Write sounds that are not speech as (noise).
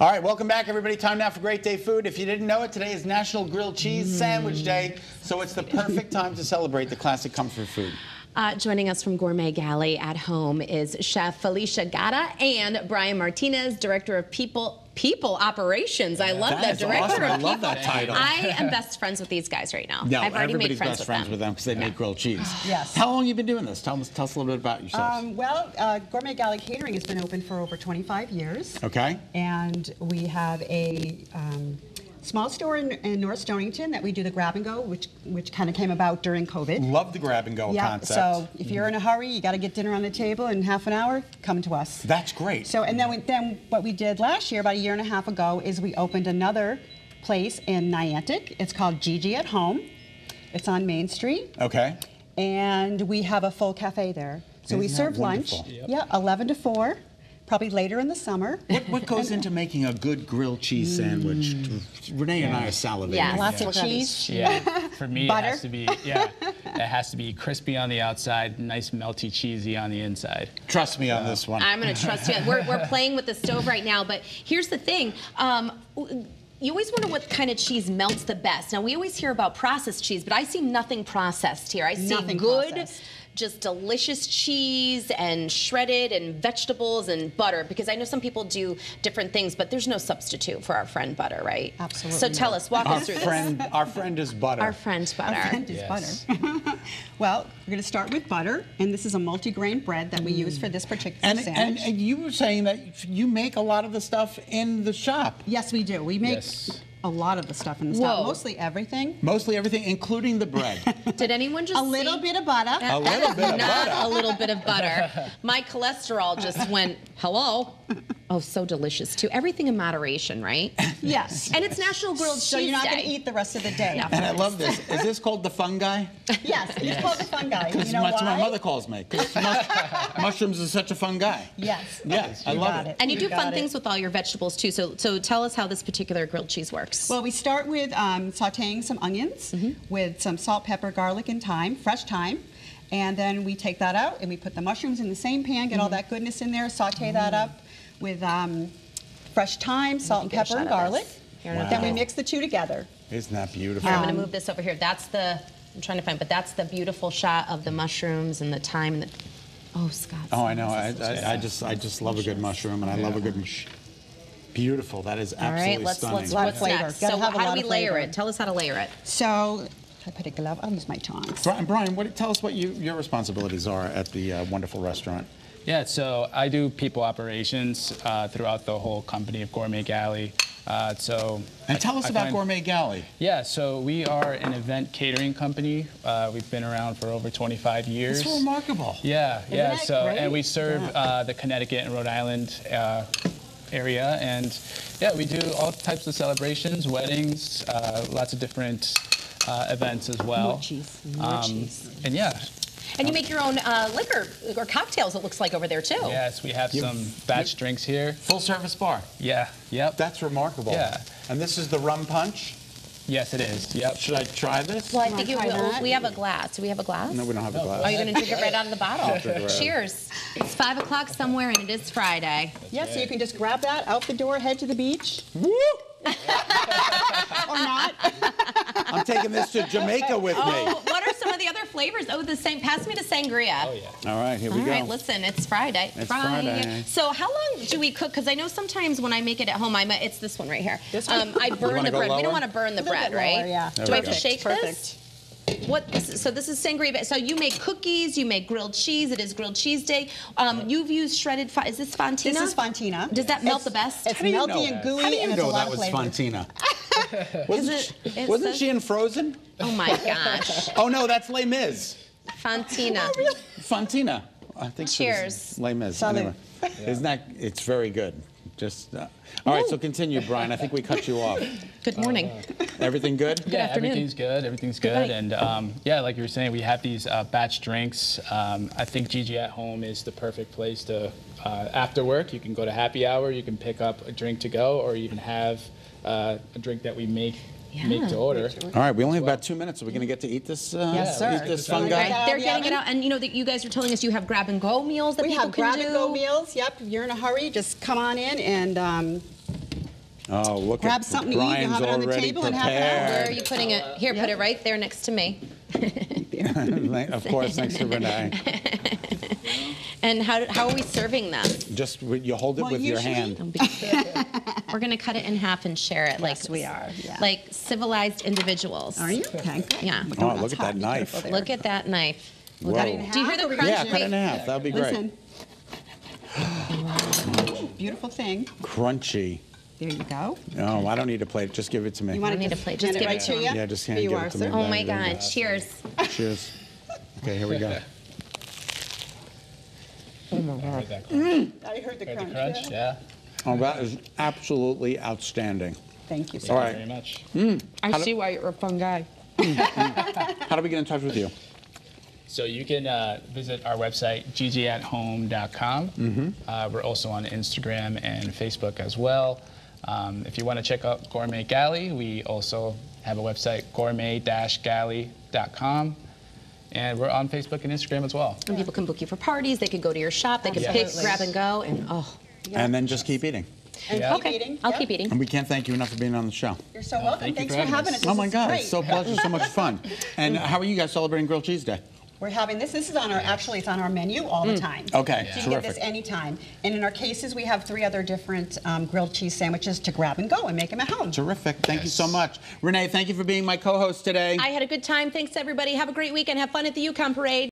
All right, welcome back, everybody. Time now for Great Day Food. If you didn't know it, today is National Grilled Cheese Sandwich Day, so it's the perfect time to celebrate the classic comfort food. Uh, joining us from Gourmet Galley at home is Chef Felicia Gotta and Brian Martinez, Director of People People Operations. I love that, That is Director awesome. I love that title. I (laughs) am best friends with these guys right now. No, I've already made everybody's friends best with friends them. with them because they make grilled cheese. (gasps) Yes. How long have you been doing this? Tell us, tell us a little bit about yourself. Um, well, uh, Gourmet Galley Catering has been open for over 25 years. okay. And we have a um, small store in, in North Stonington that we do the grab and go, which which kind of came about during COVID. Love the grab and go yeah. concept. So if you're in a hurry, you got to get dinner on the table in half an hour. Come to us. That's great. So and then we, then what we did last year, about a year and a half ago, is we opened another place in Niantic. It's called Gigi at Home. It's on Main Street. okay. and we have a full cafe there. So we Isn't that serve lunch. wonderful? Yeah, 11 to 4, probably later in the summer. What, what goes into making a good grilled cheese sandwich? Renee and I are salivating. Yeah. Lots of cheese. Yeah, for me Butter? it has to be yeah, it has to be crispy on the outside, nice melty cheesy on the inside. Trust me on this one. I'm going to trust you. We're, we're playing with the stove right now, but here's the thing. Um, you always wonder what kind of cheese melts the best. Now, we always hear about processed cheese, but I see nothing processed here. I see Nothing good, processed. Just delicious cheese and shredded and vegetables and butter because I know some people do different things, but there's no substitute for our friend butter, right? Absolutely So tell not. us, walk our us through friend, this. our friend is butter. Our friend butter. Our friend is Yes. butter. (laughs) well, we're going to start with butter, and this is a multi-grain bread that we mm. use for this particular and, and, sandwich. and you were saying that you make a lot of the stuff in the shop. yes, we do. We make Yes. A lot of the stuff in the store, Whoa. mostly everything. Mostly everything, including the bread. (laughs) Did anyone just A little bit of butter. A little bit of (laughs) Not a little bit of butter. My cholesterol just went, hello. Oh, so delicious too. Everything in moderation, right? (laughs) Yes. And it's National Grilled cheese. so you're not going to eat the rest of the day. No. And I love this. Is this called the fungi? (laughs) Yes, it's called the fungi. You That's know what why? my mother calls me. 'cause mus- (laughs) mushrooms is such a fun guy. Yes. Yeah, I love got it. And you do fun it. things with all your vegetables too. So, so tell us how this particular grilled cheese works. Well, we start with um, sauteing some onions Mm-hmm. with some salt, pepper, garlic, and thyme, fresh thyme. And then we take that out and we put the mushrooms in the same pan, get all Mm-hmm. that goodness in there, saute that up with um, fresh thyme, salt, and get pepper, and garlic. this. Here, I'm Wow. Then we mix the two together. Isn't that beautiful? Here, I'm going to move this over here. That's the. I'm trying to find, but that's the beautiful shot of the mushrooms and the thyme and the. Oh, Scott. Oh, I know. I, I, I just I just love a good mushroom, and I love a good. Mush- beautiful. That is All absolutely right, let's stunning. let's what's flavor. next? So how do we of layer flavor. it? Tell us how to layer it. So I put a glove. I'll use my tongs. Brian, Brian what, tell us what you, your responsibilities are at the uh, wonderful restaurant. Yeah, so I do people operations uh, throughout the whole company of Gourmet Galley. Uh, so And I- tell us I about find- Gourmet Galley. Yeah, so we are an event catering company. Uh, we've been around for over 25 years. It's remarkable. Yeah, yeah. So, great? and we serve Yeah. uh, the Connecticut and Rhode Island uh, area, and yeah, we do all types of celebrations, weddings, uh, lots of different uh, events as well. More cheese, more cheese. And yeah, And you make your own uh, liquor or cocktails. It looks like over there too. yes, we have some batch drinks here. Full service bar. Yeah, yep. That's remarkable. Yeah. And this is the rum punch. yes, it is. Yep. Should I try this? Well, I You think you wanna will. We have a glass. Do we have a glass? no, we don't have a glass. Are you going to drink it right out of the bottle? drink it right out. Cheers. It's five o'clock somewhere, and it is Friday. Yeah, so you can just grab that out the door, head to the beach, Woo! (laughs) or not. I'm taking this to Jamaica with Oh, me. what are some of the other flavors? Oh, the same. Pass me the sangria. Oh yeah. All right, here All we go. right, listen, it's Friday. It's Friday. So how long do we cook? Because I know sometimes when I make it at home, I'm it's this one right here. This one? Um, I burn the go bread. We don't want to burn the A bread, bit right? lower, yeah. Do I have to shake perfect. this? What? So this is sangria. So you make cookies. You make grilled cheese. It is grilled cheese day. Um, you've used shredded. Is this Fontina? This is Fontina. Does that melt It's- the best? It's do you melty know and that? gooey, How do you and it's a know lot that of was flavor. Fontina? (laughs) (laughs) wasn't it- she, wasn't says- she in Frozen? oh my gosh, (laughs) Oh no, that's Les Mis. Fontina. (laughs) Fantina. I think she was Cheers. Les Mis. Salud. Anyway, isn't that? It's very good. Just. Uh, all right, so continue, Brian. I think we cut you off. Good morning. Everything good? yeah, afternoon. everything's good. Everything's good. night. and um, yeah, like you were saying, we have these uh, batch drinks. Um, I think Gigi at home is the perfect place to, uh, after work, you can go to happy hour, you can pick up a drink to go, or even have uh, a drink that we make make to Yeah. order. All right, we only have about two minutes. Are we going to get to eat this? Uh, Yes, sir. Eat this All fun right. They're getting it out, and you know that you guys are telling us you have grab and go meals that We people have grab and go meals. Yep, if you're in a hurry, just come on in and um, Oh, look Grab at something to eat, you'll have it on the already table in half an hour. Where are you putting it? Here, put it right there next to me. (laughs) of course, next to Renee. (laughs) And how, how are we serving them? Just you hold it Well, with your usually- hand. (laughs) We're gonna cut it in half and share it like Yes, we are, yeah. like civilized individuals. Are you? Okay, good. Yeah. Oh, that's look at that knife. Look at that knife. Whoa. Cut it in Do you hear half the crunch? Yeah, cut it in half. That'd be great. Listen. (gasps) Beautiful thing. Crunchy. There you go. No, I don't need a plate. Just give it to me. You want don't need a plate, hand just it give right it to to you? him. Yeah, just hand you give are, it to sir. me. Oh my There God! Cheers. go. Cheers. Okay, here we go. Heard that crunch? I heard the Heard the crunch. crunch? yeah. Yeah. Oh, that is absolutely outstanding. Thank you, All sir. right. Very much. I see why you're a fun guy. How do we get in touch with you? So you can uh, visit our website, ggathome.com. Mm-hmm. Uh, we're also on Instagram and Facebook as well. Um, if you want to check out Gourmet Galley, we also have a website, gourmet-galley.com. And we're on Facebook and Instagram as well. And people can book you for parties. They could go to your shop. They could pick, Absolutely. grab, and go. And oh, And then just keep eating. And Yeah. keep okay. eating. I'll Yep. keep eating. And we can't thank you enough for being on the show. You're so welcome. thank you Thanks for for having having us. us. Oh This my is God, great. it's so pleasure, so much fun. (laughs) And how are you guys celebrating Grilled Cheese Day? We're having this. This is on our actually it's on our menu all the time. Okay, so you can get terrific. this anytime. And in our cases, we have three other different um, grilled cheese sandwiches to grab and go and make them at home. Terrific. Thank you so much. Renee, thank you for being my co host today. I had a good time. Thanks everybody. Have a great weekend. Have fun at the UConn Parade.